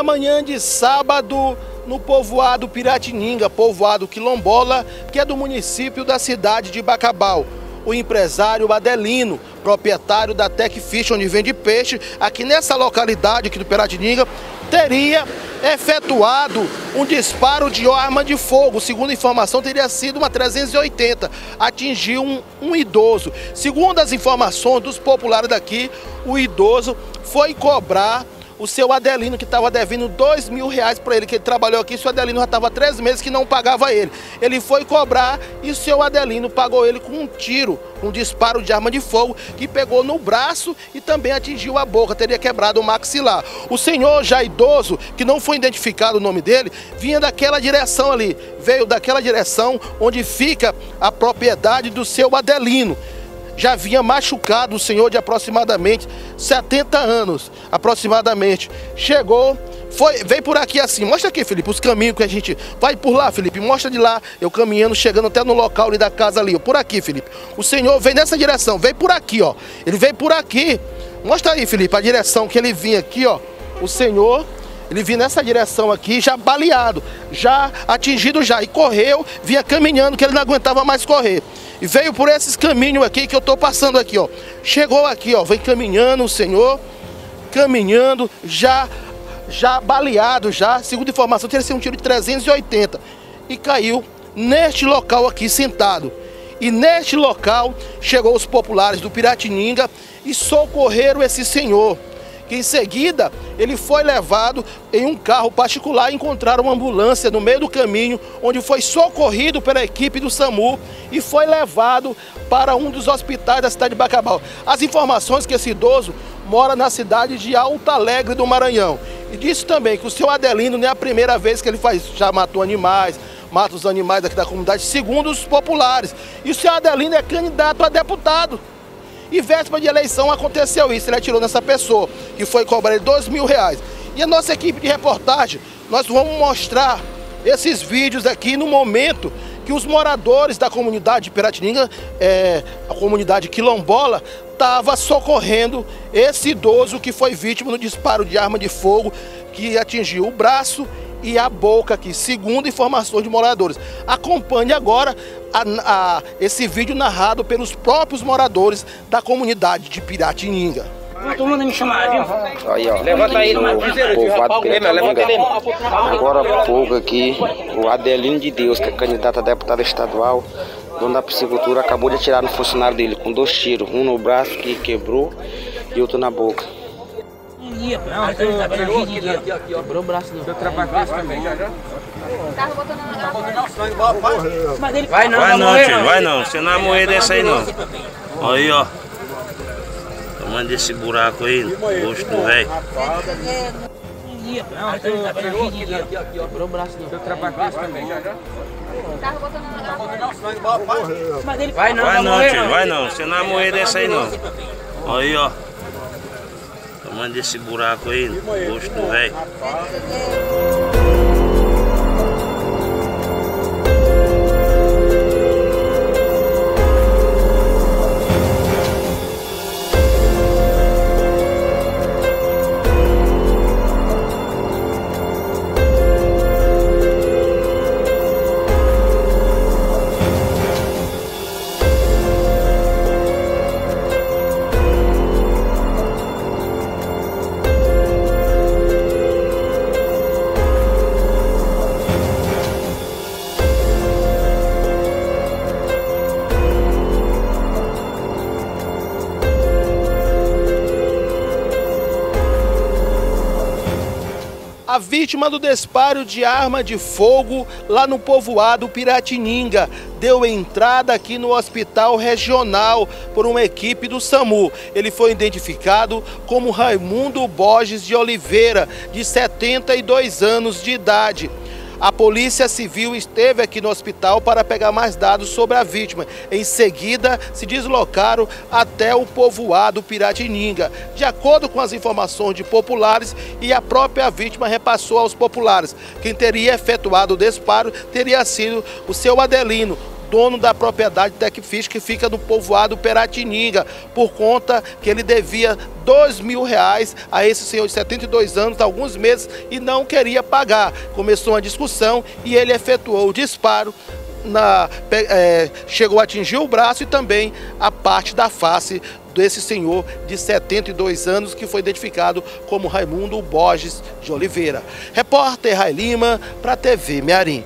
Na manhã de sábado, no povoado Piratininga, povoado Quilombola, que é do município da cidade de Bacabal. O empresário Adelino, proprietário da Tech Fish, onde vende peixe, aqui nessa localidade aqui do Piratininga, teria efetuado um disparo de arma de fogo. Segundo a informação, teria sido uma 380. Atingiu um, um idoso. Segundo as informações dos populares daqui, o idoso foi cobrar o seu Adelino, que estava devendo dois mil reais para ele, que ele trabalhou aqui, o seu Adelino já estava três meses que não pagava ele. Ele foi cobrar e o seu Adelino pagou ele com um tiro, um disparo de arma de fogo, que pegou no braço e também atingiu a boca, teria quebrado o maxilar. O senhor já idoso, que não foi identificado o nome dele, vinha daquela direção ali, veio daquela direção onde fica a propriedade do seu Adelino já havia machucado o senhor de aproximadamente 70 anos, aproximadamente. Chegou, foi, veio por aqui assim, mostra aqui, Felipe, os caminhos que a gente... Vai por lá, Felipe, mostra de lá, eu caminhando, chegando até no local ali da casa ali, por aqui, Felipe. O senhor veio nessa direção, veio por aqui, ó. Ele veio por aqui. Mostra aí, Felipe, a direção que ele vinha aqui, ó. O senhor ele vinha nessa direção aqui, já baleado, já atingido já, e correu, vinha caminhando, que ele não aguentava mais correr. E veio por esses caminhos aqui que eu estou passando aqui, ó. Chegou aqui, ó, vem caminhando o Senhor, caminhando, já já baleado, já, segundo informação, teria sido um tiro de 380. E caiu neste local aqui, sentado. E neste local chegou os populares do Piratininga e socorreram esse senhor que em seguida ele foi levado em um carro particular e encontraram uma ambulância no meio do caminho, onde foi socorrido pela equipe do SAMU e foi levado para um dos hospitais da cidade de Bacabal. As informações que esse idoso mora na cidade de Alto Alegre do Maranhão. E disse também que o seu Adelino não é a primeira vez que ele faz, já matou animais, mata os animais aqui da comunidade, segundo os populares. E o seu Adelino é candidato a deputado. E véspera de eleição aconteceu isso, ele atirou nessa pessoa, que foi cobrar ele dois mil reais. E a nossa equipe de reportagem, nós vamos mostrar esses vídeos aqui no momento que os moradores da comunidade de Piratininga, é, a comunidade quilombola, estava socorrendo esse idoso que foi vítima do disparo de arma de fogo que atingiu o braço e a boca aqui, segundo informações de moradores. Acompanhe agora a, a, esse vídeo narrado pelos próprios moradores da comunidade de Piratininga. Tu manda me chamar, viu? Aí, ó. Levanta aí, no povoado Piratininga. Agora há pouco aqui, o Adelino de Deus, que é candidato a deputado estadual, dono da piscicultura, acabou de atirar no funcionário dele com dois tiros. Um no braço que quebrou e outro na boca. Não, Quebrou o braço do trabalhista também. Vai não, vai não, tio, vai não. Você não vai morrer dessa aí não. Aí, ó. Tomando desse buraco aí no rosto do velho. Quebrou o braço do também. Vai não, vai não, tio, vai não. Você não vai morrer dessa aí não. Aí, ó. Tomando desse buraco aí no rosto do velho. A vítima do disparo de arma de fogo lá no povoado Piratininga. Deu entrada aqui no hospital regional por uma equipe do SAMU. Ele foi identificado como Raimundo Borges de Oliveira, de 72 anos de idade. A Polícia Civil esteve aqui no hospital para pegar mais dados sobre a vítima. Em seguida, se deslocaram até o povoado Piratininga. De acordo com as informações de populares e a própria vítima repassou aos populares. Quem teria efetuado o disparo teria sido o seu Adelino, dono da propriedade Tecfish que fica no povoado Peratininga, por conta que ele devia dois mil reais a esse senhor de 72 anos, alguns meses, e não queria pagar. Começou uma discussão e ele efetuou o disparo na, é, chegou a atingir o braço e também a parte da face desse senhor de 72 anos que foi identificado como Raimundo Borges de Oliveira. Repórter Rai Lima para a TV Mearim.